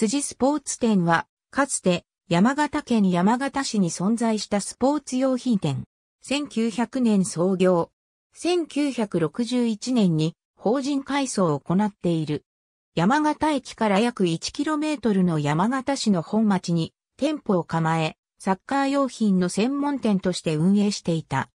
辻スポーツ店は、かつて山形県山形市に存在したスポーツ用品店。1900年創業。1961年に法人改装を行っている。山形駅から約 1km の山形市の本町に店舗を構え、サッカー用品の専門店として運営していた。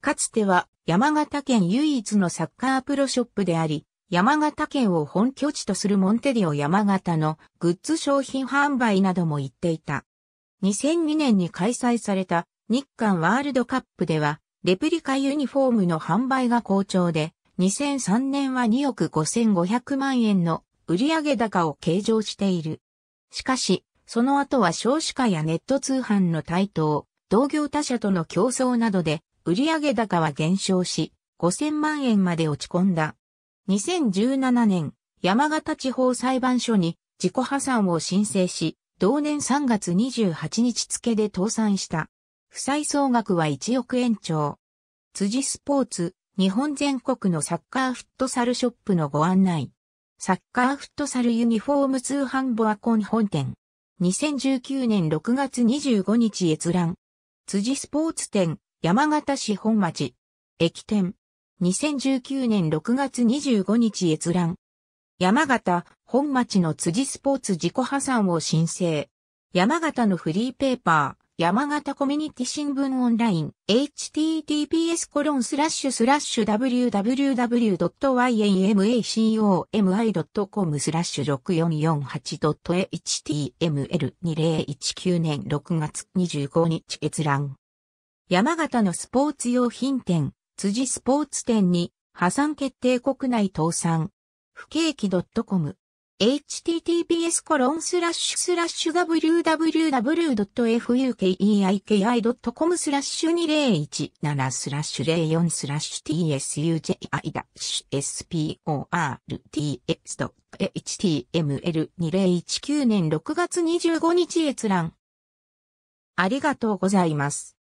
かつては山形県唯一のサッカープロショップであり、山形県を本拠地とするモンテディオ山形のグッズ商品販売なども行っていた。2002年に開催された日韓ワールドカップでは、レプリカユニフォームの販売が好調で、2003年は2億5500万円の売上高を計上している。しかし、その後は少子化やネット通販の台頭、同業他社との競争などで売上高は減少し、5000万円まで落ち込んだ。2017年、山形地方裁判所に自己破産を申請し、同年3月28日付で倒産した。負債総額は1億円超。辻スポーツ、日本全国のサッカーフットサルショップのご案内。サッカーフットサルユニフォーム通販ボアコン本店。2019年6月25日閲覧。辻スポーツ店、山形市本町。駅店。2019年6月25日閲覧。山形、本町の辻スポーツ自己破産を申請。山形のフリーペーパー、山形コミュニティ新聞オンライン、https コロンスラッシュスラッシュ www.yamacomi.com スラッシュ 6448.html2019 年6月25日閲覧。山形のスポーツ用品店、辻スポーツ店に破産決定国内倒産。不景気 .com https コロンスラッシュスラッシュ www.fukeiki.com スラッシュ2017スラッシュ04スラッシュ tsuji-sports.html2019 年6月25日閲覧。ありがとうございます。